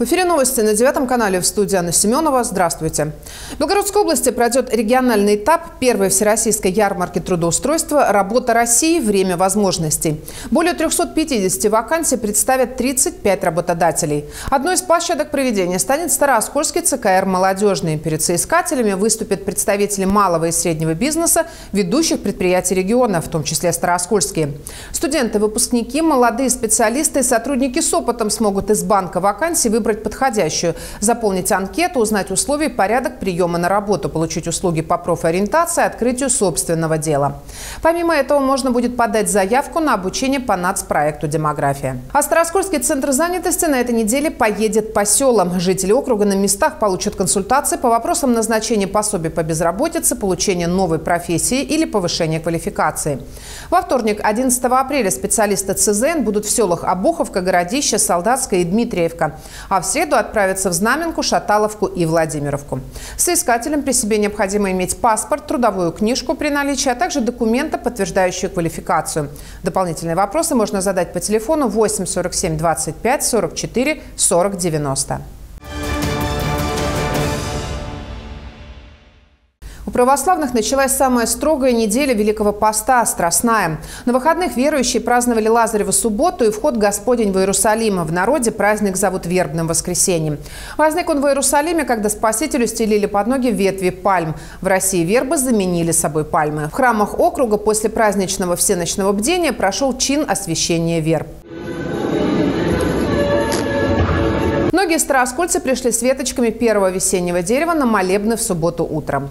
В эфире новости на девятом канале в студии Анна Семенова. Здравствуйте. В Белгородской области пройдет региональный этап первой всероссийской ярмарки трудоустройства «Работа России. Время возможностей». Более 350 вакансий представят 35 работодателей. Одной из площадок проведения станет Старооскольский ЦКР «Молодежный». Перед соискателями выступят представители малого и среднего бизнеса, ведущих предприятий региона, в том числе Старооскольские. Студенты, выпускники, молодые специалисты и сотрудники с опытом смогут из банка вакансий выбрать выбрать подходящую, заполнить анкету, узнать условия и порядок приема на работу, получить услуги по профориентации, открытию собственного дела. Помимо этого, можно будет подать заявку на обучение по нацпроекту «Демография». А центр занятости на этой неделе поедет по селам. Жители округа на местах получат консультации по вопросам назначения пособий по безработице, получения новой профессии или повышения квалификации. Во вторник, 11 апреля, специалисты ЦЗН будут в селах Обуховка, Городище, Солдатская и Дмитриевка а в среду отправятся в Знаменку, Шаталовку и Владимировку. Соискателям при себе необходимо иметь паспорт, трудовую книжку при наличии, а также документы, подтверждающие квалификацию. Дополнительные вопросы можно задать по телефону 8 47 25 44 40 90. У православных началась самая строгая неделя Великого Поста – Страстная. На выходных верующие праздновали Лазареву субботу и вход Господень в Иерусалим. В народе праздник зовут Вербным воскресеньем. Возник он в Иерусалиме, когда Спасителю стелили под ноги ветви пальм. В России вербы заменили собой пальмы. В храмах округа после праздничного всеночного бдения прошел чин освящения верб. Многие староскольцы пришли с веточками первого весеннего дерева на молебны в субботу утром.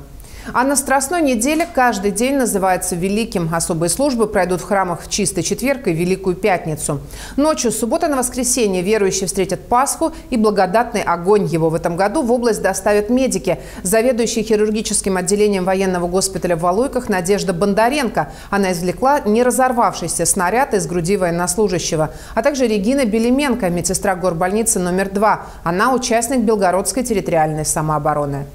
А на Страстной неделе каждый день называется Великим. Особые службы пройдут в храмах в Чистый четверг и Великую пятницу. Ночью, суббота на воскресенье верующие встретят Пасху и благодатный огонь. Его в этом году в область доставят медики. Заведующий хирургическим отделением военного госпиталя в Валуйках Надежда Бондаренко. Она извлекла не разорвавшийся снаряд из груди военнослужащего. А также Регина Белименко, медсестра горбольницы номер два. Она участник Белгородской территориальной самообороны.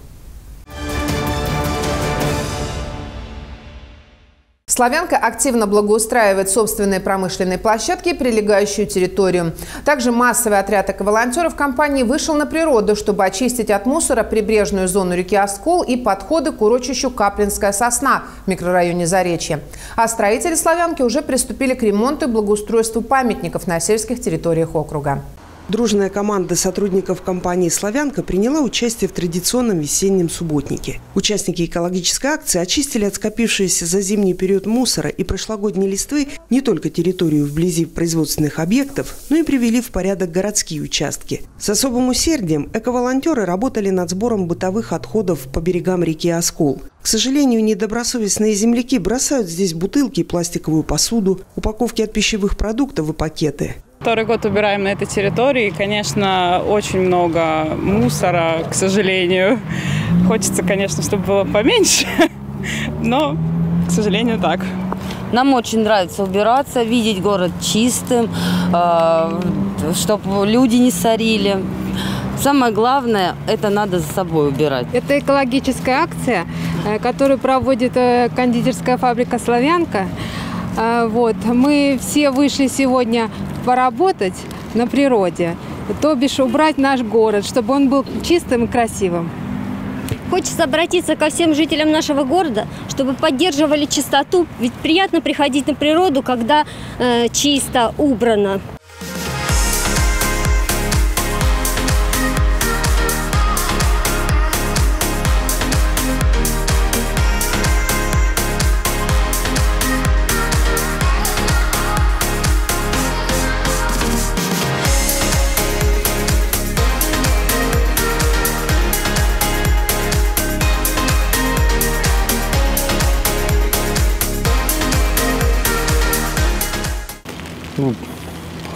Славянка активно благоустраивает собственные промышленные площадки и прилегающую территорию. Также массовый отряд эко-волонтеров компании вышел на природу, чтобы очистить от мусора прибрежную зону реки Оскол и подходы к урочищу Каплинская сосна в микрорайоне Заречье. А строители Славянки уже приступили к ремонту и благоустройству памятников на сельских территориях округа. Дружная команда сотрудников компании «Славянка» приняла участие в традиционном весеннем субботнике. Участники экологической акции очистили от скопившегося за зимний период мусора и прошлогодней листвы не только территорию вблизи производственных объектов, но и привели в порядок городские участки. С особым усердием эко-волонтеры работали над сбором бытовых отходов по берегам реки Оскол. К сожалению, недобросовестные земляки бросают здесь бутылки пластиковую посуду, упаковки от пищевых продуктов и пакеты. Второй год убираем на этой территории. Конечно, очень много мусора, к сожалению. Хочется, конечно, чтобы было поменьше, но, к сожалению, так. Нам очень нравится убираться, видеть город чистым, а, чтобы люди не сорили. Самое главное, это надо за собой убирать. Это экологическая акция, э, которую проводит э, кондитерская фабрика «Славянка». А, вот. Мы все вышли сегодня поработать на природе, то бишь убрать наш город, чтобы он был чистым и красивым. Хочется обратиться ко всем жителям нашего города, чтобы поддерживали чистоту, ведь приятно приходить на природу, когда э, чисто, убрано.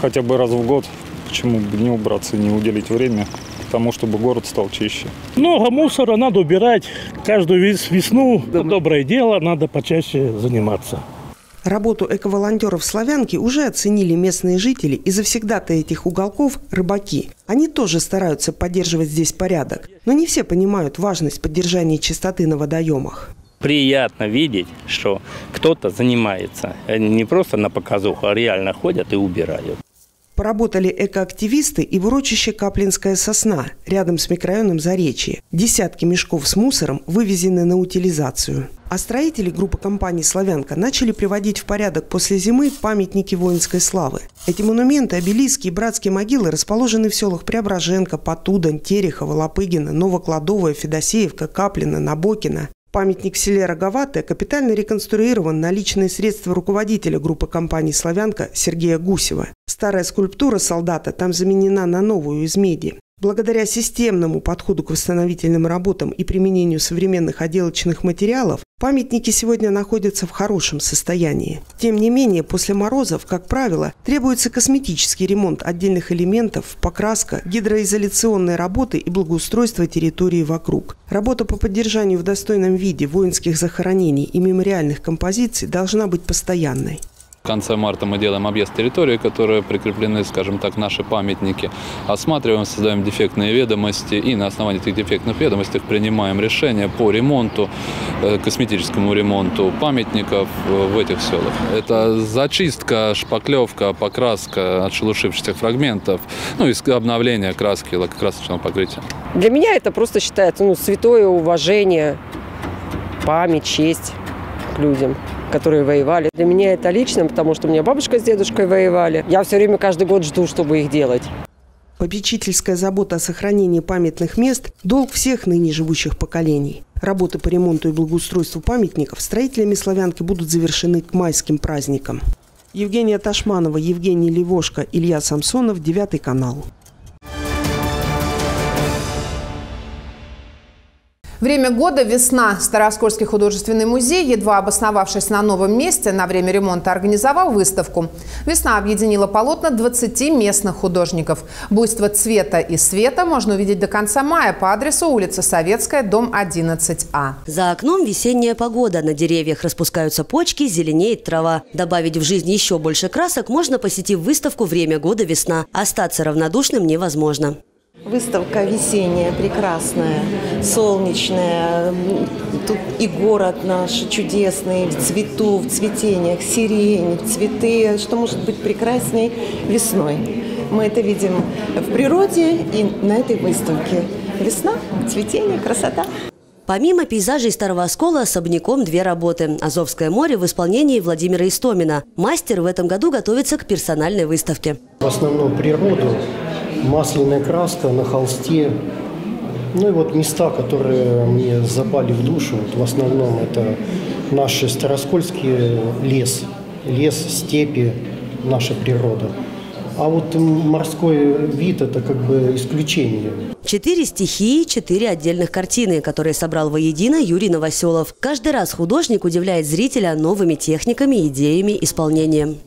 Хотя бы раз в год, почему бы не убраться и не уделить время тому, чтобы город стал чище. Много мусора надо убирать. Каждую весну доброе дело, надо почаще заниматься. Работу эко-волонтеров «Славянки» уже оценили местные жители и завсегда-то этих уголков – рыбаки. Они тоже стараются поддерживать здесь порядок. Но не все понимают важность поддержания чистоты на водоемах приятно видеть, что кто-то занимается. Не просто на показуху, а реально ходят и убирают. Поработали экоактивисты и в урочище Каплинская сосна, рядом с микрорайоном Заречье. Десятки мешков с мусором вывезены на утилизацию. А строители группы компаний «Славянка» начали приводить в порядок после зимы памятники воинской славы. Эти монументы, обелиски и братские могилы расположены в селах Преображенко, Потудань, Терехово, Лопыгино, Новокладовая, Федосеевка, Каплина, Набокина. Памятник в селе Роговатое капитально реконструирован на личные средства руководителя группы компаний «Славянка» Сергея Гусева. Старая скульптура солдата там заменена на новую из меди. Благодаря системному подходу к восстановительным работам и применению современных отделочных материалов, памятники сегодня находятся в хорошем состоянии. Тем не менее, после морозов, как правило, требуется косметический ремонт отдельных элементов, покраска, гидроизоляционные работы и благоустройство территории вокруг. Работа по поддержанию в достойном виде воинских захоронений и мемориальных композиций должна быть постоянной. Конце марта мы делаем объезд территории, которые прикреплены, скажем так, наши памятники. Осматриваем, создаем дефектные ведомости и на основании этих дефектных ведомостей принимаем решения по ремонту, э, косметическому ремонту памятников э, в этих селах. Это зачистка, шпаклевка, покраска отшелушившихся фрагментов, ну и обновление краски лакокрасочного покрытия. Для меня это просто считается ну, святое уважение, память, честь к людям которые воевали. Для меня это лично, потому что у меня бабушка с дедушкой воевали. Я все время каждый год жду, чтобы их делать. Попечительская забота о сохранении памятных мест – долг всех ныне живущих поколений. Работы по ремонту и благоустройству памятников строителями славянки будут завершены к майским праздникам. Евгения Ташманова, Евгений Левошко, Илья Самсонов, Девятый канал. Время года – весна. Староскольский художественный музей, едва обосновавшись на новом месте, на время ремонта организовал выставку. Весна объединила полотна 20 местных художников. Буйство цвета и света можно увидеть до конца мая по адресу улица Советская, дом 11А. За окном весенняя погода. На деревьях распускаются почки, зеленеет трава. Добавить в жизнь еще больше красок можно, посетив выставку «Время года. Весна». Остаться равнодушным невозможно. Выставка весенняя, прекрасная, солнечная. Тут и город наш чудесный, в цвету, в цветениях, сирень, цветы. Что может быть прекрасней весной? Мы это видим в природе и на этой выставке. Весна, цветение, красота. Помимо пейзажей Старого Оскола, особняком две работы. «Азовское море» в исполнении Владимира Истомина. Мастер в этом году готовится к персональной выставке. В основном природу масляная краска на холсте. Ну и вот места, которые мне запали в душу, вот в основном это наши Староскольский лес, лес, степи, наша природа. А вот морской вид – это как бы исключение. Четыре стихии, четыре отдельных картины, которые собрал воедино Юрий Новоселов. Каждый раз художник удивляет зрителя новыми техниками, идеями, исполнением.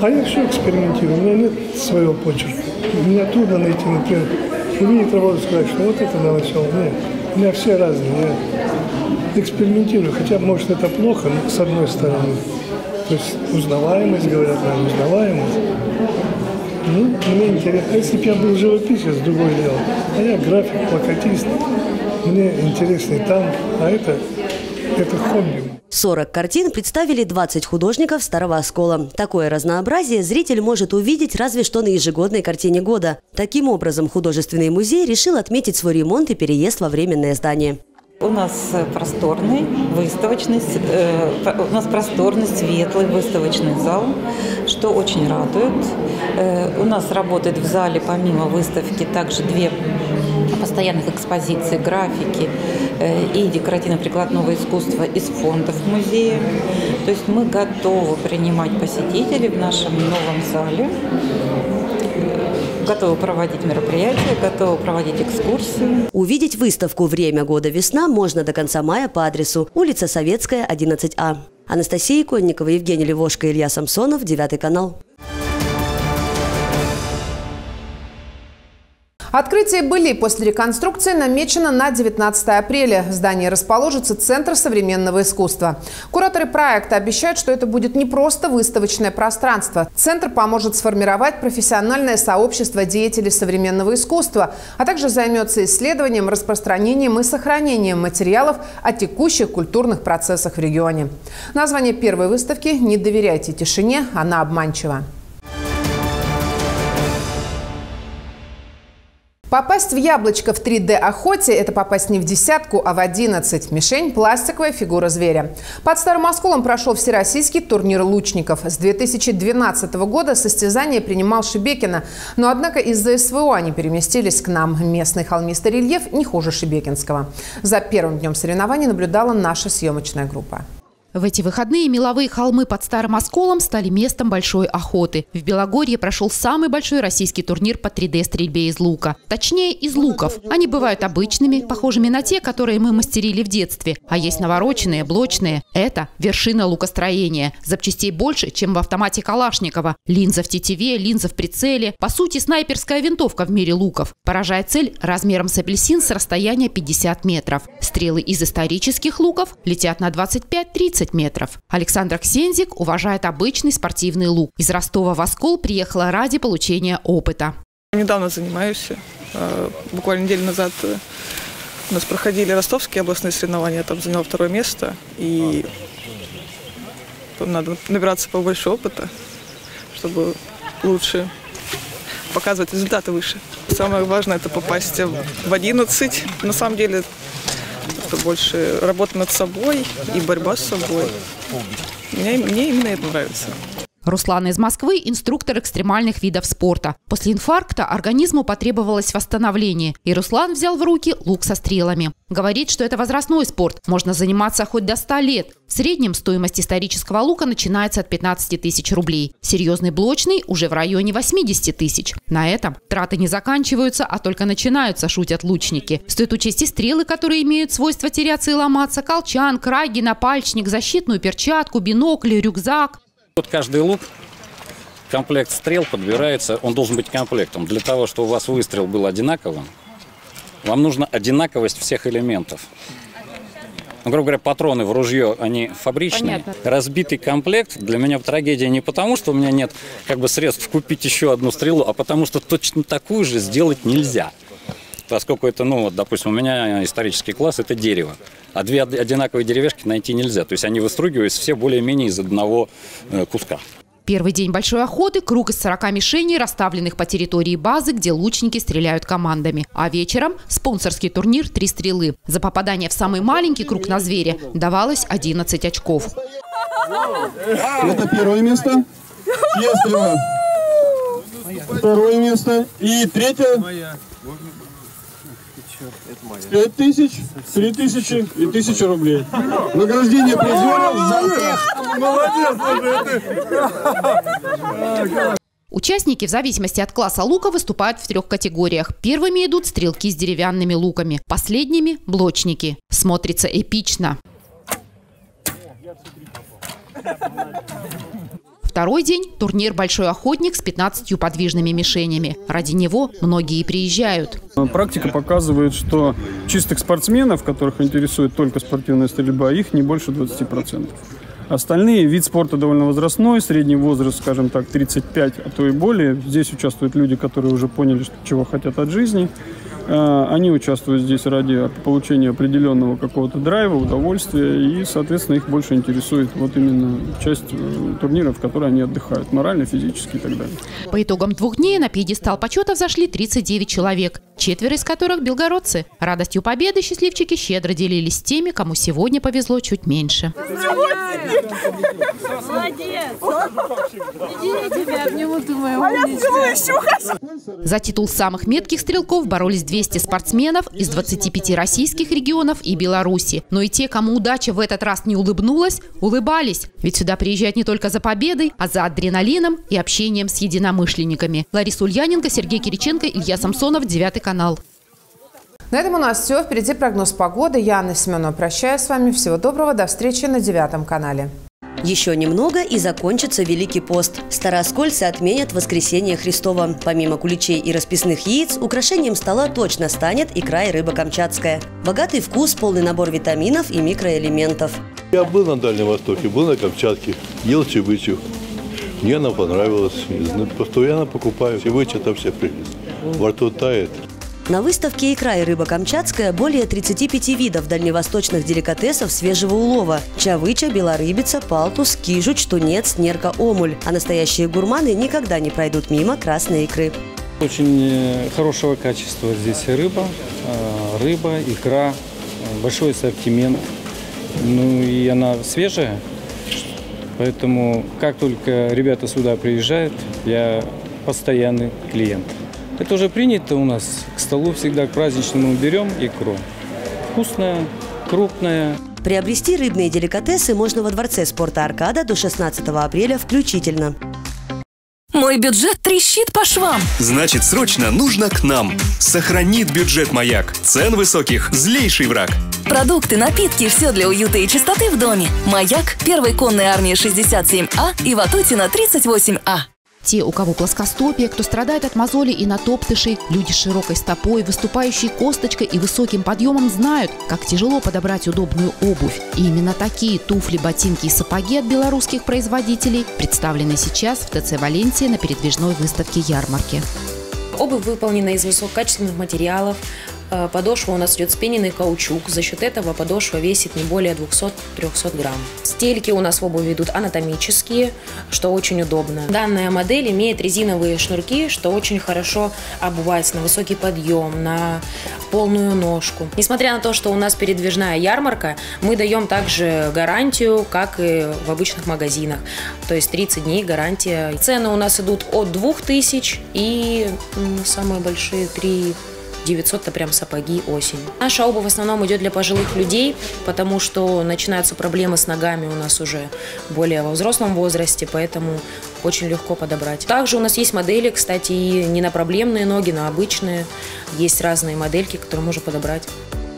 А я все экспериментирую, у меня нет своего почерка. Меня трудно найти, например, увидеть работу сказать, что вот это новосел. Нет, у меня все разные. Я экспериментирую, хотя, может, это плохо, но с одной стороны. То есть узнаваемость, говорят нам, узнаваемость. Ну, мне интересно. А если бы я был живописец, другое дело. А я график, плакатист. Мне интереснее там, а это, это хобби. 40 картин представили 20 художников Старого Оскола. Такое разнообразие зритель может увидеть разве что на ежегодной картине года. Таким образом, художественный музей решил отметить свой ремонт и переезд во временное здание. У нас просторный выставочный, э, у нас просторный, светлый выставочный зал, что очень радует. Э, у нас работает в зале помимо выставки также две постоянных экспозиций, графики э, и декоративно-прикладного искусства из фондов музея. То есть мы готовы принимать посетителей в нашем новом зале готовы проводить мероприятия, готовы проводить экскурсии. Увидеть выставку «Время года весна» можно до конца мая по адресу улица Советская, 11А. Анастасия Конникова, Евгений Левошко, Илья Самсонов, Девятый канал. Открытие были после реконструкции намечено на 19 апреля. В здании расположится Центр современного искусства. Кураторы проекта обещают, что это будет не просто выставочное пространство. Центр поможет сформировать профессиональное сообщество деятелей современного искусства, а также займется исследованием, распространением и сохранением материалов о текущих культурных процессах в регионе. Название первой выставки «Не доверяйте тишине», она обманчива. Попасть в яблочко в 3D-охоте – это попасть не в десятку, а в 11. Мишень – пластиковая фигура зверя. Под Старым Осколом прошел всероссийский турнир лучников. С 2012 года состязание принимал Шебекина. Но, однако, из-за СВО они переместились к нам. Местный холмистый рельеф не хуже Шебекинского. За первым днем соревнований наблюдала наша съемочная группа. В эти выходные меловые холмы под Старым Осколом стали местом большой охоты. В Белогорье прошел самый большой российский турнир по 3D-стрельбе из лука. Точнее, из луков. Они бывают обычными, похожими на те, которые мы мастерили в детстве. А есть навороченные, блочные. Это вершина лукостроения. Запчастей больше, чем в автомате Калашникова. Линза в тетиве, линза в прицеле. По сути, снайперская винтовка в мире луков. Поражает цель размером с апельсин с расстояния 50 метров. Стрелы из исторических луков летят на 25-30 30 метров. Александр Ксензик уважает обычный спортивный лук. Из Ростова в Оскол приехала ради получения опыта. Недавно занимаюсь. Э, буквально неделю назад э, у нас проходили ростовские областные соревнования. Я там заняла второе место. И надо набираться побольше опыта, чтобы лучше показывать результаты выше. Самое важное – это попасть в 11. На самом деле это больше работа над собой и борьба с собой. Мне, мне именно это нравится. Руслан из Москвы – инструктор экстремальных видов спорта. После инфаркта организму потребовалось восстановление, и Руслан взял в руки лук со стрелами. Говорит, что это возрастной спорт, можно заниматься хоть до 100 лет. В среднем стоимость исторического лука начинается от 15 тысяч рублей. Серьезный блочный уже в районе 80 тысяч. На этом траты не заканчиваются, а только начинаются, шутят лучники. Стоит учесть и стрелы, которые имеют свойство теряться и ломаться, колчан, краги, напальчник, защитную перчатку, бинокль, рюкзак. Вот каждый лук, комплект стрел подбирается, он должен быть комплектом. Для того, чтобы у вас выстрел был одинаковым, вам нужна одинаковость всех элементов. Ну, грубо говоря, патроны в ружье, они фабричные. Понятно. Разбитый комплект для меня трагедия не потому, что у меня нет как бы средств купить еще одну стрелу, а потому что точно такую же сделать нельзя. Поскольку это, ну, вот, допустим, у меня исторический класс – это дерево а две одинаковые деревяшки найти нельзя. То есть они выстругиваются все более-менее из одного э, куска. Первый день большой охоты – круг из 40 мишеней, расставленных по территории базы, где лучники стреляют командами. А вечером – спонсорский турнир «Три стрелы». За попадание в самый маленький круг на зверя давалось 11 очков. Это первое место. Чья Второе место. И третье. Пять тысяч, три тысячи и тысяча рублей. Награждение призеров за... Участники в зависимости от класса лука выступают в трех категориях. Первыми идут стрелки с деревянными луками, последними – блочники. Смотрится эпично. Второй день – турнир «Большой охотник» с 15 подвижными мишенями. Ради него многие приезжают. Практика показывает, что чистых спортсменов, которых интересует только спортивная стрельба, их не больше 20%. Остальные вид спорта довольно возрастной, средний возраст, скажем так, 35, а то и более. Здесь участвуют люди, которые уже поняли, чего хотят от жизни. А, они участвуют здесь ради получения определенного какого-то драйва, удовольствия, и, соответственно, их больше интересует вот именно часть э, турниров, в которой они отдыхают, морально, физически и так далее. По итогам двух дней на пьедестал почета взошли 39 человек, четверо из которых белгородцы. Радостью победы счастливчики щедро делились с теми, кому сегодня повезло чуть меньше. За титул самых метких стрелков боролись 200 спортсменов из 25 российских регионов и Беларуси. Но и те, кому удача в этот раз не улыбнулась, улыбались. Ведь сюда приезжают не только за победой, а за адреналином и общением с единомышленниками. Лариса Ульяненко, Сергей Кириченко, Илья Самсонов, Девятый канал. На этом у нас все. Впереди прогноз погоды. Я, Анна Семенова, прощаюсь с вами. Всего доброго. До встречи на Девятом канале. Еще немного и закончится Великий пост. Старооскольцы отменят воскресение Христово. Помимо куличей и расписных яиц, украшением стола точно станет икра и рыба камчатская. Богатый вкус, полный набор витаминов и микроэлементов. Я был на Дальнем Востоке, был на Камчатке, ел чебычу. Мне она понравилась. Постоянно покупаю. Чебыча там все прелесть. Во рту тает. На выставке «Икра и рыба камчатская» более 35 видов дальневосточных деликатесов свежего улова. Чавыча, белорыбица, палтус, кижуч, тунец, нерка, омуль. А настоящие гурманы никогда не пройдут мимо красной икры. очень э, хорошего качества. Здесь рыба, э, рыба, икра, э, большой ассортимент. Ну и она свежая, поэтому как только ребята сюда приезжают, я постоянный клиент. Это уже принято у нас. К столу всегда к праздничному берем икру. Вкусная, крупная. Приобрести рыбные деликатесы можно во Дворце спорта «Аркада» до 16 апреля включительно. Мой бюджет трещит по швам. Значит, срочно нужно к нам. Сохранит бюджет «Маяк». Цен высоких – злейший враг. Продукты, напитки, все для уюта и чистоты в доме. «Маяк», первой конной армии 67А и Ватутина 38А. Те, у кого плоскостопие, кто страдает от мозолей и натоптышей, люди с широкой стопой, выступающей косточкой и высоким подъемом знают, как тяжело подобрать удобную обувь. И именно такие туфли, ботинки и сапоги от белорусских производителей представлены сейчас в ТЦ «Валенсия» на передвижной выставке ярмарки. Обувь выполнена из высококачественных материалов, подошва у нас идет спененный каучук. За счет этого подошва весит не более 200-300 грамм. Стельки у нас в обуви идут анатомические, что очень удобно. Данная модель имеет резиновые шнурки, что очень хорошо обувается на высокий подъем, на полную ножку. Несмотря на то, что у нас передвижная ярмарка, мы даем также гарантию, как и в обычных магазинах. То есть 30 дней гарантия. Цены у нас идут от 2000 и самые большие 3 900 это прям сапоги осень. Наша обувь в основном идет для пожилых людей, потому что начинаются проблемы с ногами у нас уже более во взрослом возрасте, поэтому очень легко подобрать. Также у нас есть модели, кстати, и не на проблемные ноги, на обычные. Есть разные модельки, которые можно подобрать.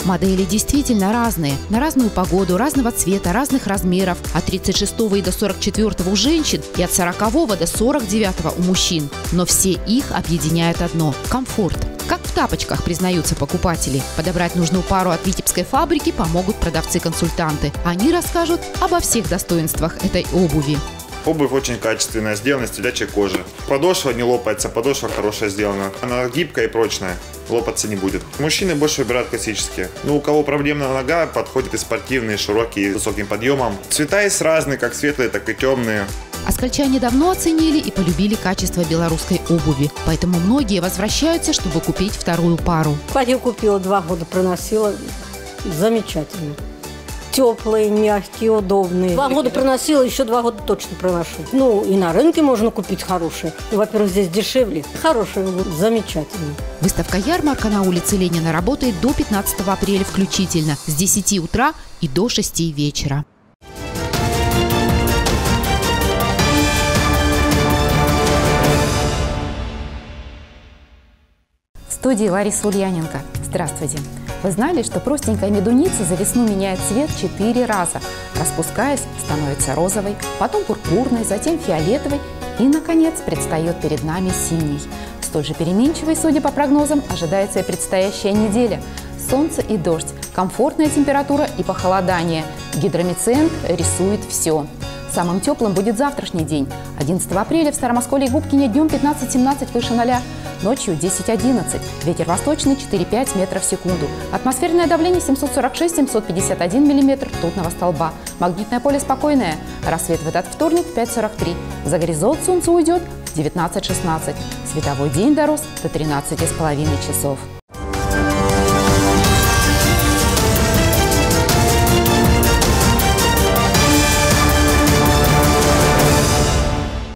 Модели действительно разные, на разную погоду, разного цвета, разных размеров. От 36 и до 44 у женщин и от 40 до 49 у мужчин. Но все их объединяет одно – комфорт. Как в тапочках, признаются покупатели. Подобрать нужную пару от Витебской фабрики помогут продавцы-консультанты. Они расскажут обо всех достоинствах этой обуви. Обувь очень качественная, сделана из телячьей кожи. Подошва не лопается, подошва хорошая сделана. Она гибкая и прочная, лопаться не будет. Мужчины больше выбирают классические. Ну, у кого проблемная нога, подходят и спортивные, широкие, с высоким подъемом. Цвета есть разные, как светлые, так и темные. Оскольчане давно оценили и полюбили качество белорусской обуви, поэтому многие возвращаются, чтобы купить вторую пару. Платье купила два года, проносила. Замечательно. Теплые, мягкие, удобные. Два года проносила, еще два года точно проношу. Ну, и на рынке можно купить хорошие. Во-первых, здесь дешевле. Хорошие, замечательно. Выставка «Ярмарка» на улице Ленина работает до 15 апреля включительно с 10 утра и до 6 вечера. Студии Лариса Ульяненко. Здравствуйте! Вы знали, что простенькая медуница за весну меняет цвет четыре раза. Распускаясь, становится розовой, потом пурпурной, затем фиолетовой и, наконец, предстает перед нами синий. Столь же переменчивой, судя по прогнозам, ожидается и предстоящая неделя. Солнце и дождь, комфортная температура и похолодание. Гидромицент рисует все. Самым теплым будет завтрашний день. 11 апреля в Старомосколе и Губкине днем 15-17 выше 0, ночью 10-11. Ветер восточный 4-5 метров в секунду. Атмосферное давление 746-751 миллиметр ртутного столба. Магнитное поле спокойное. Рассвет в этот вторник в 5.43. За горизонт солнце уйдет в 19.16. Световой день дорос до 13,5 часов.